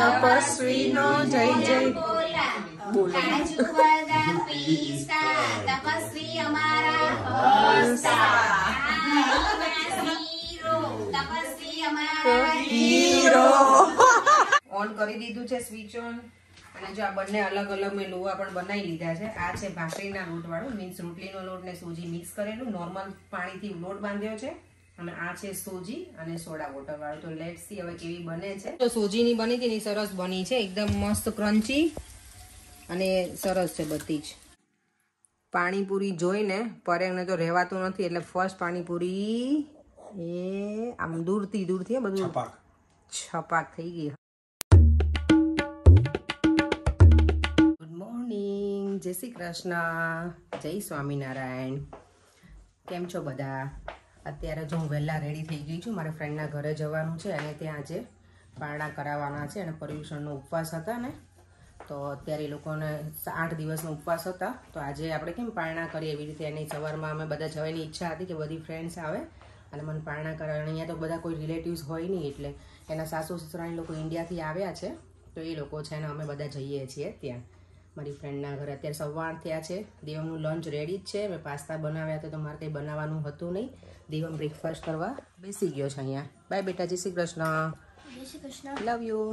તપસ્વીનો જય જય તપસ્વી અમારા હીરો ઓન કરી દીધું છે સ્વિચ ઓન અને જો આ બંને અલગ અલગ મેં લોવા પણ બનાવી લીધા છે. આ છે ભાખરીના લોટ વાળું મીન્સ રોટલીનો લોટ ને સૂજી મિક્સ કરેલું. નોર્મલ પાણીથી લોટ બાંધ્યો છે. અને આ છે સૂજી અને સોડા વોટર વાળું. તો લેટ સી હવે કેવી બને છે. તો સોજીની બની હતી ને સરસ બની છે. એકદમ મસ્ત ક્રન્ચી અને સરસ છે બધી જ. પાણીપુરી જોઈને પરેગને તો રહેવાતું નથી એટલે ફર્સ્ટ પાણીપુરી એ આમ દૂરથી દૂરથી બધું છપાક. થઈ ગઈ. ગુડ મોર્નિંગ જય શ્રી કૃષ્ણ. જય સ્વામિનારાયણ. કેમ છો બધા? અત્યારે જો હું વહેલા રેડી થઈ ગઈ છું, મારા ફ્રેન્ડના ઘરે જવાનું છે અને ત્યાં આજે પારણા કરાવવાના છે અને પર્યુષણનો ઉપવાસ હતા ને, તો અત્યારે એ લોકોને આઠ દિવસનો ઉપવાસ હતા. તો આજે આપણે કેમ પારણા કરીએ એવી રીતે? એની સવારમાં અમે બધા જવાની ઈચ્છા હતી કે બધી ફ્રેન્ડ્સ આવે અને મને પારણા કરાવે. અહીંયા તો બધા કોઈ રિલેટિવ્સ હોય નહીં એટલે એના સાસુ સસરાની લોકો ઇન્ડિયાથી આવ્યા છે, તો એ લોકો છે ને અમે બધા જઈએ છીએ ત્યાં. મારી ફ્રેન્ડના ઘરે. અત્યારે સવાર થયા છે. દેવમનું લંચ રેડી જ છે. મેં પાસ્તા બનાવ્યા હતા તો મારે કંઈ બનાવવાનું હતું નહીં. દેવમ બ્રેકફાસ્ટ કરવા બેસી ગયો છે અહીંયા. બાય બેટા જય શ્રી કૃષ્ણ. લવ યુ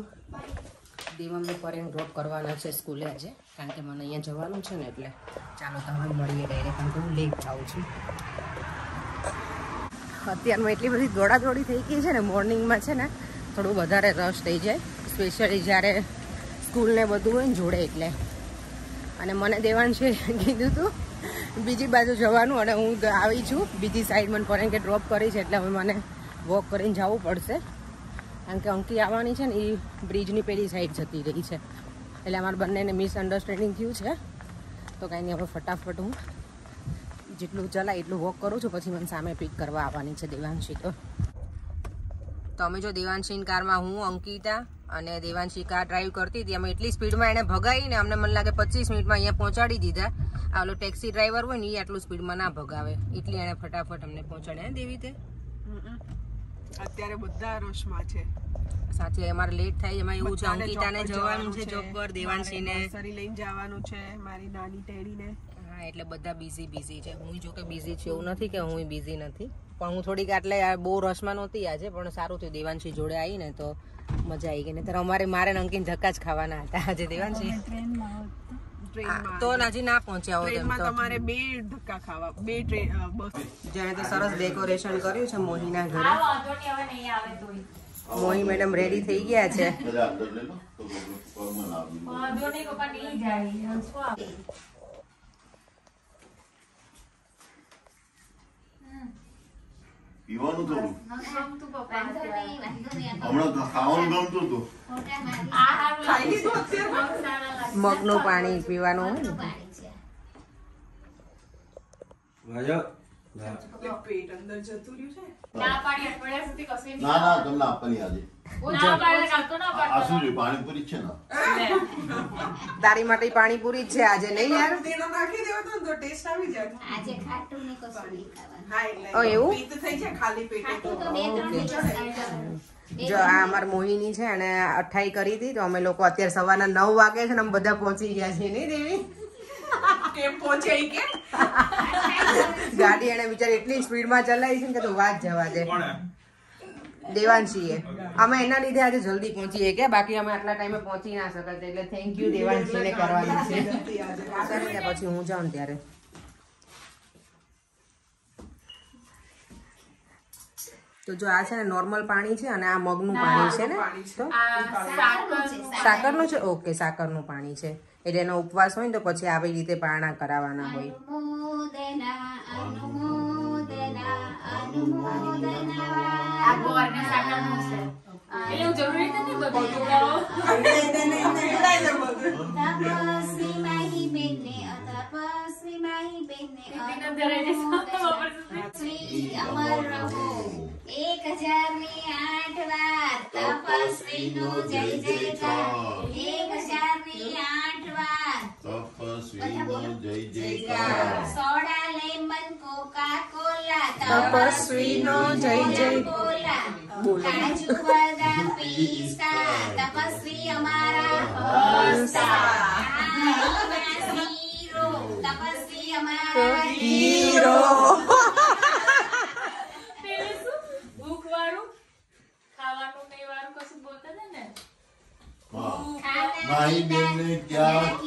દેવમને પરેન ડ્રોપ કરવાના છે સ્કૂલે આજે. કારણ કે મને અહીંયા જવાનું છે ને એટલે ચાલો તમે મળીએ ડાયરેક્ટ કારણ કે હું લેટ થાઉં છું. અત્યારમાં એટલી બધી દોડાદોડી થઈ ગઈ છે ને મોર્નિંગમાં છે ને થોડું વધારે રશ થઈ જાય. સ્પેશિયલી જ્યારે સ્કૂલને બધું હોય ને જોડે એટલે. અને મને દેવાંશે કીધું હતું બીજી બાજુ જવાનું અને હું આવી છું. બીજી સાઈડ મને પરેન કે ડ્રોપ કરી છે એટલે હવે મને વોક કરીને જવું પડશે. કારણ કે અંકી આવવાની છે ને એ બ્રિજની પેલી સાઈડ જતી રહી છે. એટલે અમારા બંનેને મિસઅન્ડરસ્ટેન્ડિંગ થયું છે. તો કાંઈ નહીં, હવે ફટાફટ હું જેટલું ચલાય એટલું વોક કરું છું. પછી મને સામે પિક કરવા આવવાની છે દેવાંશી તો. તો અમે જો દેવાંશીની કારમાં હું, અંકિતા અને દેવાંશી કાર ડ્રાઈવ કરતી હતી. અમે એટલી સ્પીડમાં એને ભગાવીને અમને મને લાગે પચીસ મિનિટમાં અહીંયા પહોંચાડી દીધા. આ ઓલો ટેક્સી ડ્રાઈવર હોય ને એ આટલું સ્પીડમાં ના ભગાવે. એટલી એને ફટાફટ અમને પહોંચાડ્યા દેવી તે. અત્યારે બધા રોશમાં છે. સાચી અમારે લેટ થાય એમાં એવું છે અંકિતાને જવાનું છે જોબ પર દેવાંશીને. nursery લઈને જવાનું છે મારી નાની ટેડીને. હા એટલે બધા બિઝી બિઝી છે. હું જો કે બિઝી છું એવું નથી કે હું બિઝી નથી. પણ હું થોડીક આટલે બહુ રસમાં નહોતી આજે પણ સારું થયું. દેવાંશી જોડે આવીને તો મજા આવી ગઈ. ને અમારે મારે નંકીન અંકિન ધક્કા જ ખાવાના હતા. આજે દેવાંશી તો હજી ના પહોંચ્યા હોય એમ તો. તમારે બે ધક્કા ખાવા બે ટ્રેન જેણે તો સરસ ડેકોરેશન કર્યું છે મોહીના ઘરે. મોહી મેડમ રેડી થઈ ગયા છે. પીવાનું થોડું હમણાં ખાવાનું ગમતું હતું. મગનું પાણી પીવાનું હોય ને. પાણી છે એટલે પેટ અંદર જતું રહ્યું છે. ના ના તમને આપવાની આજે. આ શું છે પાણીપુરી જ છે ને? તારી માટે પાણીપુરી જ છે આજે નહીં યાર? નાખી દેવો તો તો ટેસ્ટ આવી જાય. આજે ખાટું ને કશું નહીં ખાવાનું. હા એટલે ઓ, એવું? પિત્ત થઈ જાય ખાલી પેટે તો. બે ત્રણ જો આ અમાર મોહિની છે અને અઠાઈ કરી હતી તો અમે લોકો અત્યારે સવારના નવ વાગે છે ને અમે બધા પહોંચી ગયા છીએ નહીં દેવી? કેમ પહોંચે કે ગાડી એને બિચારી એટલી સ્પીડમાં ચલાવી છે ને કે તો વાત જવા દે. દેવાંશીએ. અમે એના લીધે આજે જલ્દી પહોંચીએ કે બાકી અમે આટલા ટાઈમે પહોંચી ના શકત એટલે થેન્ક યુ દેવાંશીને કરવાની છે. પછી હું જાઉં ત્યારે. તો જો આ છે ને નોર્મલ પાણી છે અને આ મગનું પાણી છે ને? તો? સાકરનું છે ઓકે સાકરનું પાણી છે. એટલે એનો ઉપવાસ હોય ને તો પછી આવી રીતે પારણા કરાવવાના હોય. અનુમોદના અનુમોદના. અનુમોદના તપસ્વી માહી બેનને અતપસ્વી માહી બેનને અમર રહો એક હજાર ને આઠ વાર તપસ્વીનો જય જયકાર. એક હજાર ને આઠ તપસ્વીનો જય જયકાર. સોડા લેમન કોકા કોલા તપસ્વીનો જય જય કાજુ બદામ પિસ્તા. તપસ્વી અમારા હસતા તપસ્વી અમારા क्या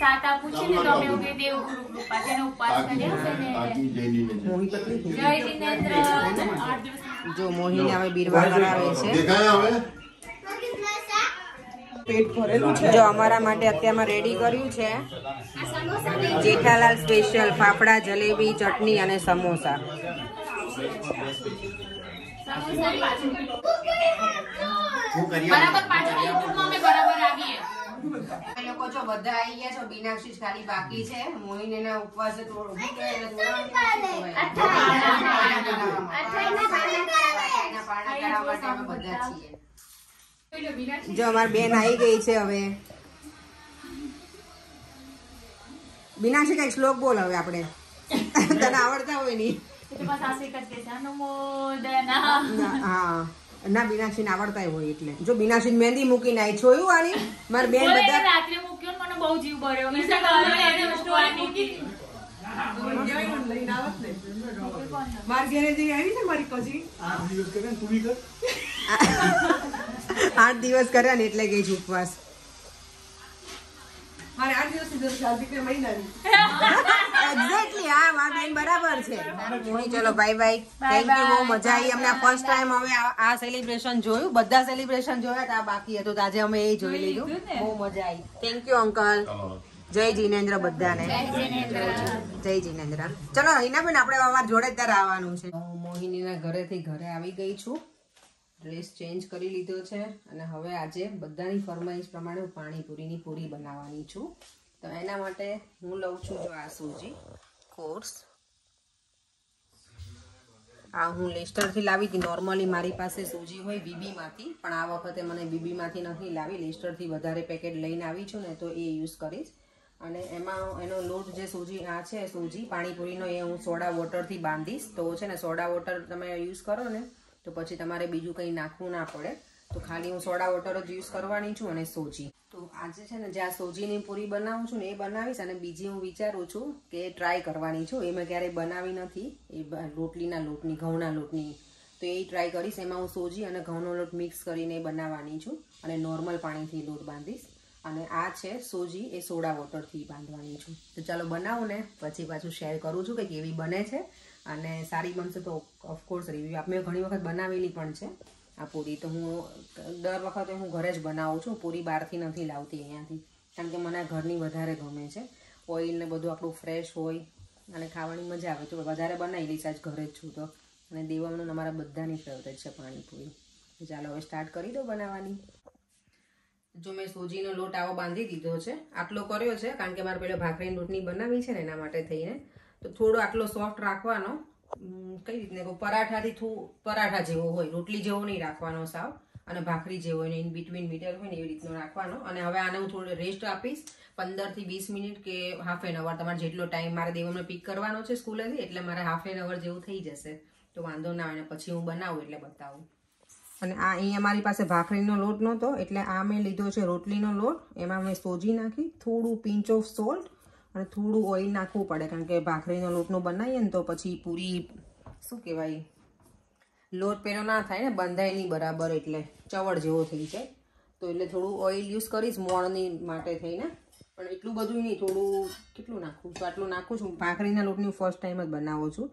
સાતા પૂછે ને તો અમે એવું કહી ગુરુ કૃપા જેનો ઉપવાસ કર્યો છે ને. તાકી જઈની ને મોહી પતલી જય જિનેન્દ્ર જો મોહીને હવે બીરવા કરાવે છે. દેખાય હવે? પેટ ભરેલું છે. જો અમારા માટે અત્યારમાં રેડી કર્યું છે. જેઠાલાલ સ્પેશિયલ ફાફડા જલેબી ચટણી અને સમોસા. બરાબર પાછળ યુટ્યુબમાં અમે બરાબર આવીએ. લોકો જો બધા આવી ગયા છો બીનાક્ષી ખાલી બાકી છે. મોહીન એના ઉપવાસે અમારી બેન આવી ગઈ છે હવે. બીનાક્ષી કઈ શ્લોક બોલ હવે આપણે. તને આવડતા હોય નહીં. હા. ના બીનાક્ષી આવડતા હોય એટલે. જો બીનાક્ષી મહેંદી મૂકીને આવી જોયું આની? મારા બેન બધા રાત્રે મૂક્યો ને મને બહુ જીવ ભર્યો મેં તો ઘરે એને મૂકવાની હતી. લઈને મારી ઘરે જઈ આવી છે મારી કજી આઠ દિવસ કર્યા ને એટલે ગઈ છું ઉપવાસ. મારે આઠ દિવસ મહિનાની. એક્ઝેક્ટલી હા વા બેન બરાબર છે. મોહી ચલો બાય બાય થેન્ક યુ બહુ મજા આવી. અમને ફર્સ્ટ ટાઈમ અમે આ- સેલિબ્રેશન જોયું. બધા સેલિબ્રેશન જોયા હતા બાકી હતું આજે અમે એ જોઈ લીધું. બહુ મજા આવી. થેન્ક યુ અંકલ જય જીનેન્દ્ર બધાને. જય જીનેન્દ્ર. ચલો હિનાબેન આપણે અમારા જોડે ત્યારે આવવાનું છે. હું મોહિનીના ઘરેથી ઘરે આવી ગઈ છું. ડ્રેસ ચેન્જ કરી લીધો છે. અને હવે આજે બધાની ફરમાઈશ પ્રમાણે હું પાણીપુરીની પૂરી બનાવવાની છું. તો એના માટે હું લઉં છું જો આ સૂજી. કોર્સ આ હું લેસ્ટરથી લાવી હતી. નોર્મલી મારી પાસે સૂજી હોય બીબીમાંથી પણ આ વખતે મને બીબીમાંથી નથી લાવી. લેસ્ટરથી વધારે પેકેટ લઈને આવી છું ને તો એ યુઝ કરીશ. અને એમાં એનો લોટ જે સૂજી આ છે સૂજી પાણીપુરીનો એ હું સોડા વોટરથી બાંધીશ. તો છે ને સોડા વોટર તમે યુઝ કરો ને તો પછી તમારે બીજું કંઈ નાખવું ના પડે. તો ખાલી હું સોડા વોટર જ યુઝ કરવાની છું અને સોજી. આજે છે ને જ્યાં સોજીની પૂરી બનાવું છું ને એ બનાવીશ અને બીજી હું વિચારું છું કે ટ્રાય કરવાની છું. એ મેં ક્યારેય બનાવી નથી. એ રોટલીના લોટની, ઘઉંના લોટની. તો એ ટ્રાય કરીશ. એમાં હું સોજી અને ઘઉંનો લોટ મિક્સ કરીને બનાવવાની છું અને નોર્મલ પાણીથી લોટ બાંધીશ. અને આ છે સોજી, એ સોડા વોટરથી બાંધવાની છું. તો ચાલો બનાવું ને. પછી પાછું શેર કરું છું કે કેવી બને છે. અને સારી બનશે તો ઓફકોર્સ રિવ્યૂ આપણે ઘણી વખત બનાવેલી પણ છે. આ પૂરી તો હું દર વખતે હું ઘરે જ બનાવું છું. પૂરી બહારથી નથી લાવતી અહીંયાથી. કારણ કે મને ઘરની વધારે ગમે છે. ઓઇલ ને બધું આપણું ફ્રેશ હોય અને ખાવાની મજા આવે. તો વધારે બનાવી લઈશ આજ ઘરે જ છું તો. અને દેવામનું અમારા બધાની ફેવરેટ છે પાણીપુરી. ચાલો હવે સ્ટાર્ટ કરી દો બનાવવાની. જો મેં સૂજીનો લોટ આવો બાંધી દીધો છે, આટલો કર્યો છે, કારણ કે મારે પેલો ભાખરીની લોટની બનાવી છે ને એના માટે થઈને, તો થોડો આટલો સોફ્ટ રાખવાનો. કઈ રીતને પરાઠાથી પરાઠા જેવો હોય, રોટલી જેવો નહીં રાખવાનો સાવ અને ભાખરી જેવો હોય ઇન બિટવીન મીટર હોય ને એવી રીતનો રાખવાનો. અને હવે આને હું થોડો રેસ્ટ આપીશ, પંદરથી વીસ મિનિટ કે હાફ એન અવર તમારે જેટલો ટાઈમ મારે દેવમને પિક કરવાનો છે સ્કૂલેથી, એટલે મારે હાફ એન અવર જેવું થઈ જશે. તો વાંધો ના આવે પછી હું બનાવું એટલે બતાવું. અને આ અહીંયા મારી પાસે ભાખરીનો લોટ નહોતો, એટલે આ મેં લીધો છે રોટલીનો લોટ. એમાં મેં સોજી નાખી, થોડું પિંચ ઓફ સોલ્ટ અને થોડું ઓઇલ નાખવું પડે, કારણ કે ભાખરીનો લોટનું બનાવીએ ને તો પછી પૂરી, શું કહેવાય, લોટ પેલો ના થાય ને, બંધાય નહીં બરાબર એટલે ચવડ જેવો થઈ જાય. તો એટલે થોડું ઓઇલ યુઝ કરીશ મોણની માટે થઈને. પણ એટલું બધું નહીં, થોડું કેટલું નાખું છું? આટલું નાખું છું. ભાખરીના લોટની ફર્સ્ટ ટાઈમ જ બનાવું છું.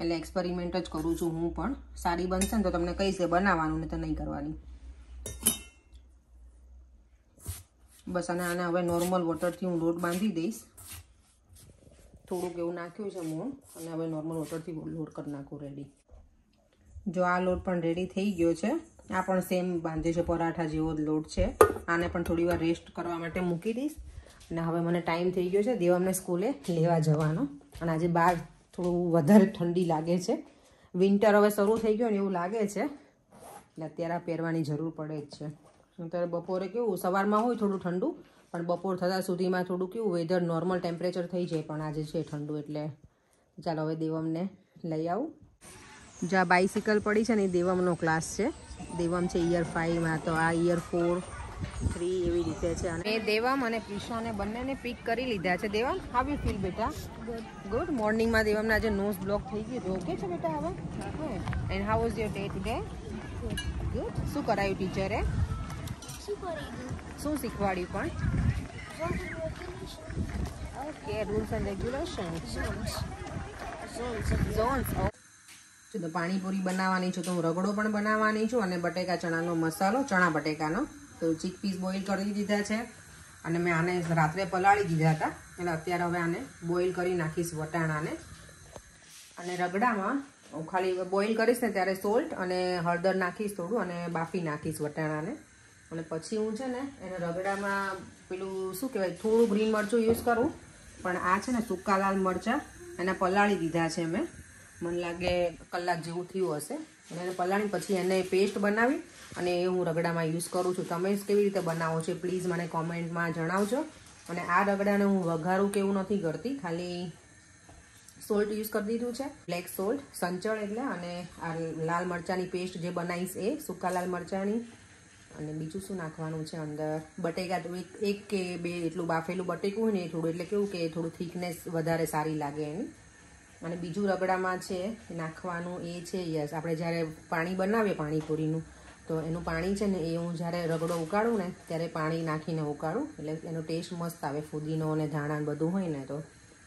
એટલે એક્સપેરિમેન્ટ જ કરું છું હું પણ. સારી બનશે ને તો તમને કહીશ કે બનાવવાનું ને તો નહીં કરવાની. બસ અને આને હવે નોર્મલ વોટરથી હું લોટ બાંધી દઈશ. થોડુંક એવું નાખ્યું છે મોણ અને હવે નોર્મલ વોટરથી લોડ કરી નાખું રેડી જો આ લોટ પણ રેડી થઈ ગયો છે, આ પણ સેમ બાંધે છે પરાઠા જેવો જ લોટ છે. આને પણ થોડી વાર રેસ્ટ કરવા માટે મૂકી દઈશ. અને હવે મને ટાઈમ થઈ ગયો છે દેવામને સ્કૂલે લેવા જવાનો. અને આજે બહાર થોડું વધારે ઠંડી લાગે છે. વિન્ટર હવે શરૂ થઈ ગયો ને એવું લાગે છે. એટલે અત્યારે પહેરવાની જરૂર પડે જ છે. અત્યારે બપોરે કેવું, સવારમાં હોય થોડું ઠંડુ પણ બપોર થતાં સુધીમાં થોડું કેવું વેધર નોર્મલ ટેમ્પરેચર થઈ જાય પણ આજે છે ઠંડુ એટલે ચાલો હવે દેવમને લઈ આવું. જ્યાં બાઇસિકલ પડી છે ને એ દેવમનો ક્લાસ છે. દેવમ છે ઇયર ફાઈવમાં તો આ ઇયર ફોર થ્રી એવી રીતે છે. અને દેવમ અને પ્રિશાને બંનેને પિક કરી લીધા છે. દેવમ હાવ યુ ફીલ બેટા? ગુડ મોર્નિંગમાં દેવમને આજે નોઝ બ્લોક થઈ ગયું હતું. ઓકે છે બેટા હવે? And how was your day today good શું કરાયું ટીચરે શું શીખવાડ્યું પણ? Okay rules and regulation zones છું તો પાણીપુરી બનાવવાની છું તો હું રગડો પણ બનાવવાની છું અને બટેકા ચણાનો મસાલો ચણા બટેકાનો. તો ચીક પીસ બોઇલ કરી દીધા છે અને મેં આને રાત્રે પલાળી દીધા હતા. એટલે અત્યારે હવે આને બોઇલ કરી નાખીશ વટાણાને. અને રગડામાં હું ખાલી બોઇલ કરીશ ને ત્યારે સોલ્ટ અને હળદર નાખીશ થોડું અને બાફી નાખીશ વટાણાને. અને પછી હું છે ને એને રગડામાં પેલું શું કહેવાય, થોડું ગ્રીન મરચું યુઝ કરું. પણ આ છે ને સૂકા લાલ મરચાં એને પલાળી દીધા છે મેં. મને લાગે કલાક જેવું થયું હશે. અને એને પલાળી પછી એને પેસ્ટ બનાવી અને એ હું રગડામાં યુઝ કરું છું. તમે કેવી રીતે બનાવો છો પ્લીઝ મને કોમેન્ટમાં જણાવજો. અને આ રગડાને હું વઘારું કે એવું નથી કરતી. ખાલી સોલ્ટ યુઝ કરી દીધું છે. બ્લેક સોલ્ટ સંચળ એટલે અને આ લાલ મરચાંની પેસ્ટ જે બનાવીશ એ સૂકા લાલ મરચાંની અને બીજું શું નાખવાનું છે અંદર? બટેકા તો એક એક કે બે એટલું બાફેલું બટેકું હોય ને થોડું, એટલે કેવું કે થોડું થિકનેસ વધારે સારી લાગે એની અને બીજું રગડામાં છે નાખવાનું એ છે, યસ. આપણે જ્યારે પાણી બનાવીએ પાણીપુરીનું, તો એનું પાણી છે ને એ હું જ્યારે રગડો ઉકાળું ને, ત્યારે પાણી નાખીને ઉકાળું, એટલે એનો ટેસ્ટ મસ્ત આવે. ફુદીનો અને ધાણા બધું હોય ને તો.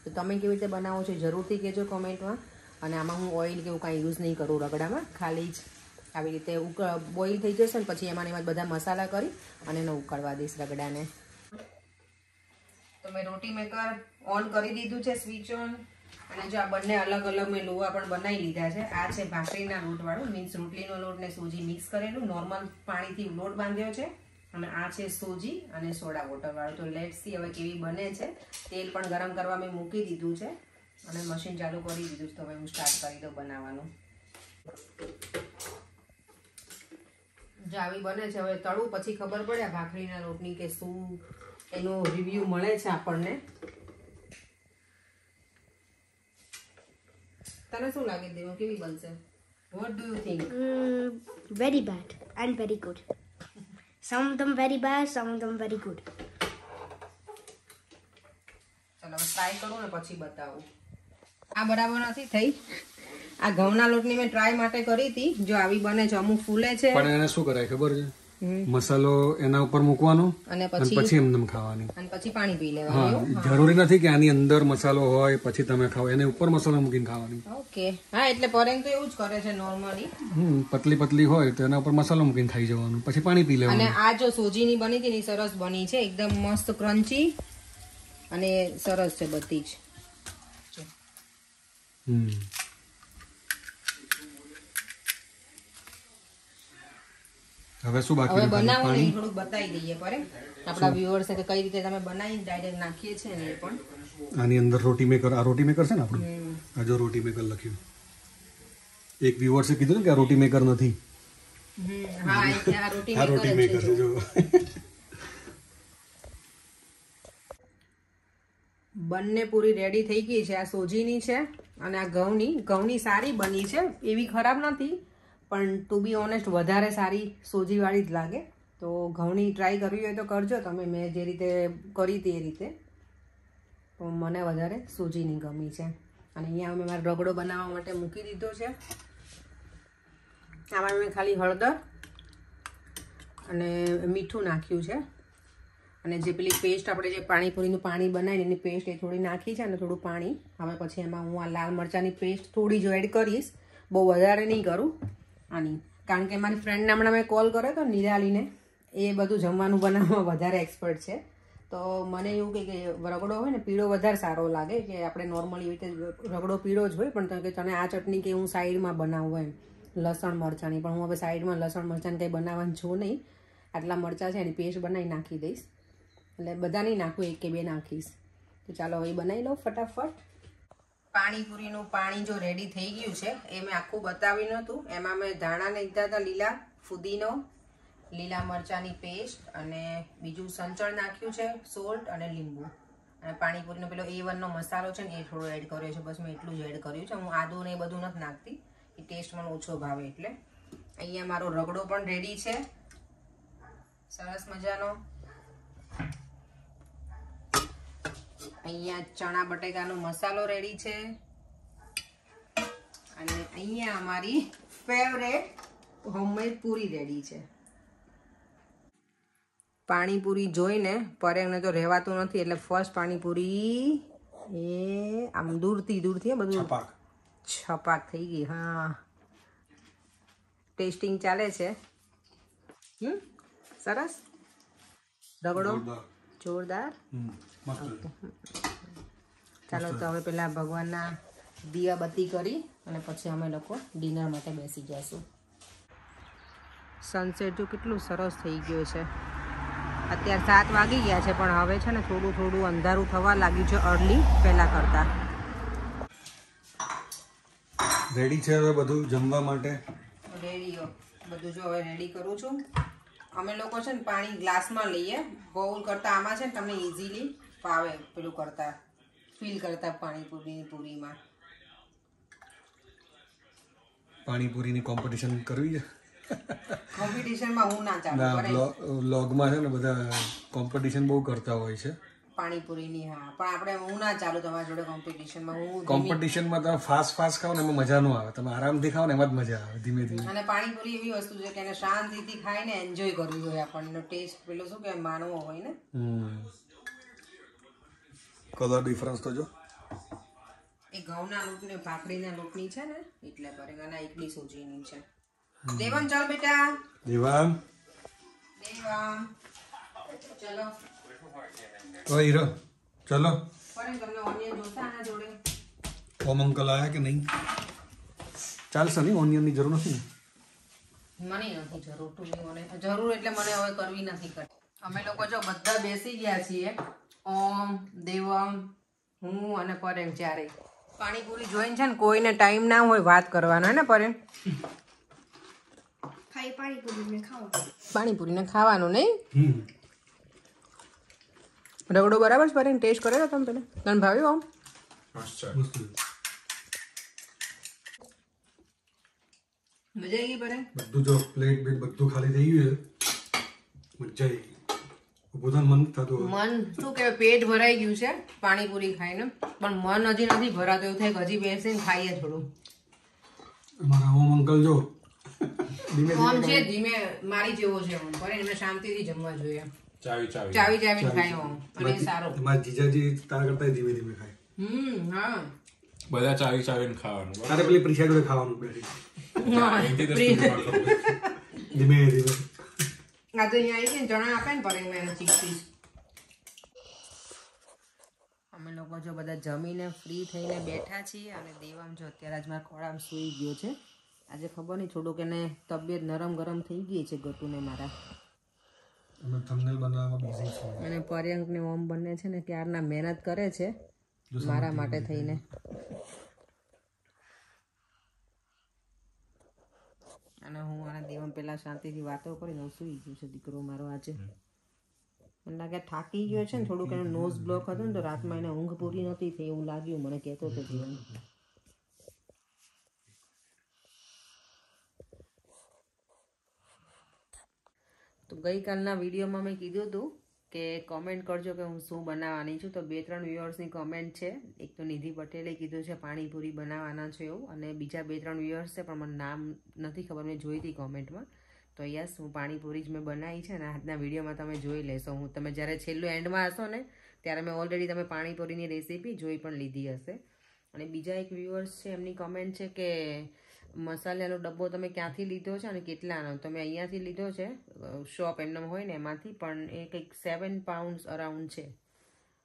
તો તમે કેવી રીતે બનાવો છો જરૂરથી કહેજો કોમેન્ટમાં અને આમાં હું ઓઇલ કે એવું કાંઈ યુઝ નહીં કરું રગડામાં. ખાલી જ આવી રીતે ઉક બોઇલ થઈ જશે ને પછી એમાં એમાં બધા મસાલા કરી અને એને ઉકળવા દઈશ રગડાને. તો મેં રોટી મેકર ઓન કરી દીધું છે સ્વિચ ઓન અને જો આ બંને અલગ અલગ મેં લોવા પણ બનાવી લીધા છે. આ છે ભાખરીના લોટવાળું મીન્સ રોટલીનો લોટ ને સૂજી મિક્સ કરેલું. નોર્મલ પાણીથી લોટ બાંધ્યો છે. અને આ છે સૂજી અને સોડા વોટરવાળું તો લેટ સી હવે કેવી બને છે. તેલ પણ ગરમ કરવા મેં મૂકી દીધું છે. અને મશીન ચાલુ કરી દીધું છે. તો હવે હું સ્ટાર્ટ કરી દઉં બનાવવાનું. જો આવી બને છે. હવે તળું પછી ખબર પડે ભાખરીના રોટની કે શું એનો રિવ્યૂ મળે છે આપણને. તને શું લાગે દેવો? કેવી બનશે? What do you think very bad and very good some very bad, some of them very good. ચાલો ટ્રાય કરું ને પછી બતાવું. આ બરાબર નથી થઈ? આ ઘઉંના લોટની મેં ટ્રાય માટે કરી હતી. જો આવી બને છે અમુક ફૂલે છે. પણ એને શું કરાય ખબર છે? મસાલો એના ઉપર મૂકવાનો અને પછી એમને ખાવાની. અને પછી પાણી પી લેવાનું જરૂરી નથી કે આની અંદર મસાલો હોય પછી તમે ખાઓ. એને ઉપર મસાલો મૂકીને ખાવાની. ઓકે હા એટલે પરેંગ તો એવું જ કરે છે નોર્મલી હમ પતલી પતલી હોય તો એના ઉપર મસાલો મૂકીને ખાઈ જવાનું. પછી પાણી પી અને આ જો સોજીની બની હતી ને સરસ બની છે. એકદમ મસ્ત ક્રન્ચી અને સરસ છે બધી જ. હમ. હવે શું બાકી હવે રહ્યું? બનાવો ને પાણી? ઈ થોડુંક બતાવી દઈએ પરે. આપણા વ્યુઅર્સ કે કઈ રીતે તમે બનાવીને ડાયરેક્ટ નાખીએ છીએ ને એ પણ. આની અંદર રોટી મેકર આ રોટી મેકર છે ને આપણું? આ જો રોટી મેકર લખ્યું. એક વ્યુઅર્સે કીધું ને કે આ રોટી મેકર નથી. હા રોટી મેકર છે જો. બંને પૂરી રેડી થઈ ગઈ છે આ સોજીની છે અને આ ઘઉંની. ઘઉંની સારી બની છે એવી ખરાબ નથી. પણ ટુ બી ઓનેસ્ટ વધારે સારી સોજીવાળી જ લાગે. તો ઘઉંની ટ્રાય કરવી હોય તો કરજો તમે. મેં જે રીતે કરી હતી એ રીતે. તો મને વધારે સોજીની ગમી છે. અને અહીંયા અમે મારો રગડો બનાવવા માટે મૂકી દીધો છે. આમાં મેં ખાલી હળદર અને મીઠું નાખ્યું છે. અને જે પેલી પેસ્ટ આપણે જે પાણીપુરીનું પાણી બનાવીને એની પેસ્ટ એ થોડી નાખી છે અને થોડું પાણી. હવે પછી એમાં હું આ લાલ મરચાંની પેસ્ટ થોડી જ એડ કરીશ. બહુ વધારે નહીં કરું. આની. કારણ કે મારી ફ્રેન્ડને હમણાં મેં કોલ કર્યો હતો નિરાલીને. એ બધું જમવાનું બનાવવામાં વધારે એક્સપર્ટ છે. તો મને એવું કે રગડો હોય ને, પીળો વધારે સારો લાગે કે આપણે નોર્મલી રીતે રગડો પીળો જ હોય, પણ કે તને આ ચટણી કે હું સાઈડમાં બનાવું એમ. લસણ, મરચાંની. પણ હું હવે સાઈડમાં લસણ, મરચાંને કંઈ બનાવવાનું છું નહીં. આટલા મરચાં છે, એની પેસ્ટ બનાવી નાખી દઈશ. એટલે બધા નહીં નાખું, એક કે બે નાખીશ. તો ચાલો હવે બનાવી લઉં ફટાફટ. પાણીપુરીનું પાણી જો રેડી થઈ ગયું છે, એ મેં આખું બતાવ્યું નહોતું. એમાં મેં ધાણા લીધા હતા લીલા ફુદીનો, લીલા મરચાંની પેસ્ટ અને બીજું સંચળ નાખ્યું છે સોલ્ટ અને લીંબુ. અને પાણીપુરીનો પેલો એ વનનો મસાલો છે ને, એ થોડો એડ કર્યો છે. બસ મેં એટલું જ એડ કર્યું છે. હું આદુ ને એ બધું નથી નાખતી. એ ટેસ્ટ મને ઓછો ભાવે એટલે. અહીંયા મારો રગડો પણ રેડી છે. સરસ મજાનો. અહીંયા ચણા બટેકાનો મસાલો રેડી છે. અને અહીંયા અમારી ફેવરેટ હોમમેડ પૂરી રેડી છે. પાણીપુરી જોઈને પરેગને તો રહેવાતું નથી એટલે ફર્સ્ટ પાણીપુરી એ આમ દૂરથી દૂરથી બધું. પાક છપાક થઈ ગઈ હા. ટેસ્ટિંગ ચાલે છે. હમ? સરસ. રગડો. જોરદાર. ચાલો તો હવે પેલા ભગવાનના દીવાબત્તી કરી અને પછી અમે લોકો ડિનર માટે બેસી જઈશું. સનસેટ જો કેટલું સરસ થઈ ગયું છે. અત્યારે સાત વાગી ગયા છે પણ હવે છે ને થોડું થોડું અંધારું થવા લાગ્યું છે અર્લી પહેલાં કરતાં. રેડી છે હવે બધું જમવા માટે? રેડી બધું જો હવે રેડી કરું છું. અમે લોકો છે ને પાણી ગ્લાસમાં લઈએ. બોલ કરતાં આમાં છે ને તમને ઇઝીલી ફાવે પેલું કરતા ફીલ કરતા પાણીપુરીની પૂરીમાં. પાણીપુરીની કોમ્પિટિશન કરવી છે? કોમ્પિટિશનમાં હું ના ચાલુ ના વ્લોગમાં છે ને બધા કોમ્પિટિશન બહુ કરતા હોય છે. પાણીપુરીની હા. પણ આપણે હું ના ચાલુ તમારા જોડે કોમ્પિટિશનમાં હું કોમ્પિટિશનમાં તમે ફાસ્ટ ફાસ્ટ ખાવ ને એમાં મજા ન આવે. તમે આરામથી ખાવ ને એમાં જ મજા આવે ધીમે ધીમે. અને પાણીપુરી એવી વસ્તુ છે કે એને શાંતિથી ખાઈને એન્જોય કરવી જોઈએ આપણને. ટેસ્ટ પેલો શું કે માનવો હોય ને. કલર ડિફરન્સ તો જો. એ ઘઉંના લોટને ભાખરીના લોટની છે ને એટલે કરે અને એકલી સૂજીની છે. દેવાન ચાલ બેટા. દેવાન દેવાન ચલો. તો હીરો ચલો. ઓમ અંકલ આયા કે નહીં? ચાલશે નહીં ઓનિયનની જરૂર નથી ને? મને નથી જરૂર ટુ મને. જરૂર એટલે મને હવે કરવી નથી કરતી અમે લોકો જો બધા બેસી ગયા છીએ. ઓમ દેવમ હું અને પરેણ ચારે પાણીપુરી જોઈને છે ને કોઈને ટાઈમ ના હોય વાત કરવાનો હે ને પરેણ ખાઈ પાણીપુરી ને ખાઓ પાણીપુરીને ખાવાનું નહીં? રગડો બરાબર છે ભરીને ટેસ્ટ કરેલો તમે પેલા? તને ભાવ્યો આમ મજા આવી ગઈ પરેણ બધું જો પ્લેટ બેટ બધું ખાલી થઈ ગયું મજા આવી ગઈ. ઊભું મન થતું મન શું કહેવાય પેટ ભરાઈ ગયું છે પાણીપુરી ખાઈને. પણ મન હજી નથી ભરાતું એવું થાય હજી બેસીને ખાઈએ થોડું. અમારા ઓમ અંકલ જો ધીમે ઓમ છે ધીમે મારી જેવો છે ઓમ. એને શાંતિથી જમવા જોઈએ. ચાવી ચાવી. ચાવી ચાવી ખાયો અને સારો. તમારા જીજાજી તારા કરતા ધીમે ધીમે ખાય. હમ હા. બધા ચાવી ચાવીને ખાવાનું તારે પેલી પ્રિશા જોડે ખાવાનું બેઠી. ધીમે ધીમે. આ તો અહીંયા આવી છે ને ચણા આપે ને પરે મેં એને અમે લોકો જો બધા જમીને ફ્રી થઈને બેઠા છીએ અને દેવામ જો અત્યારે આજ મારા ખોળામ સૂઈ ગયો છે. આજે ખબર નહીં થોડુંક એને તબિયત નરમ ગરમ થઈ ગઈ છે ગટુને મારા. અમે થંબનેલ બનાવવામાં બિઝી છીએ અને પર્યંક ને ઓમ બંને છે ને ક્યારના મહેનત કરે છે મારા માટે થઈને. અને હું આના દેવમ પેલા શાંતિથી વાતો કરીને હું સૂઈ ગયું છે દીકરો મારો આજે. મને લાગે થાકી ગયો છે ને થોડુંક એનો નોઝ બ્લોક હતો ને તો રાતમાં એને ઊંઘ પૂરી નહોતી થઈ એવું લાગ્યું મને કહેતો હતો જીવન. ગઈકાલના વિડીયોમાં મેં કીધું હતું કે કોમેન્ટ કરજો કે હું શું બનાવવાની છું. તો બે ત્રણ વ્યુઅર્સની કોમેન્ટ છે. એક તો નિધિ પટેલે કીધું છે પાણીપુરી બનાવવાના છે એવું. અને બીજા બે ત્રણ વ્યુઅર્સ છે, પણ મને નામ નથી ખબર. મેં જોઈ હતી કોમેન્ટમાં તો યસ, હું પાણીપુરી જ મેં બનાવી છે અને આજના વિડીયોમાં તમે જોઈ લેશો. હું, તમે જ્યારે છેલ્લું એન્ડમાં હશો ને, ત્યારે મેં ઓલરેડી તમે પાણીપુરીની રેસીપી જોઈ પણ લીધી હશે. અને બીજા એક વ્યુઅર્સ છે, એમની કોમેન્ટ છે કે મસાલાનો ડબ્બો તમે ક્યાંથી લીધો છે અને કેટલાનો? તમે અહીંયાથી લીધો છે શોપ એમનો હોય ને એમાંથી, પણ એ કંઈક સેવન પાઉન્ડ્સ અરાઉન્ડ છે.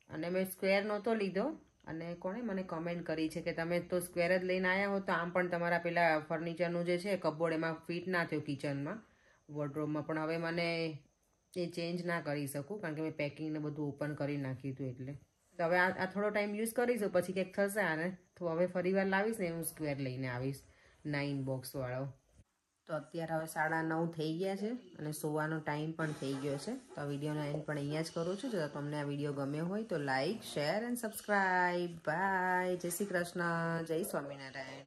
અને મેં સ્ક્વેર નહોતો લીધો. અને કોણે મને કમેન્ટ કરી છે કે તમે તો સ્ક્વેર જ લઈને આવ્યા હો, તો આમ પણ તમારા પેલા ફર્નિચરનું જે છે કબોર્ડ એમાં ફિટ ના થયું કિચનમાં વોર્ડરોબમાં પણ હવે મને એ ચેન્જ ના કરી શકું, કારણ કે મેં પેકિંગ ને બધું ઓપન કરી નાખ્યું હતું એટલે. તો હવે આ થોડો ટાઈમ યુઝ કરીશું, પછી કંઈક થશે આને. તો હવે ફરી વાર લાવીશ ને, હું સ્ક્વેર લઈને આવીશ. નાઇન બોક્સવાળો તો અત્યારે હવે સાડા નવ થઈ ગયા છે અને સુવાનો ટાઈમ પણ થઈ ગયો છે. તો આ વિડીયોનો એન્ડ પણ અહીંયા જ કરું છું. જો તમને આ વીડિયો ગમ્યો હોય તો like share and subscribe bye જય શ્રી કૃષ્ણ. જય સ્વામિનારાયણ.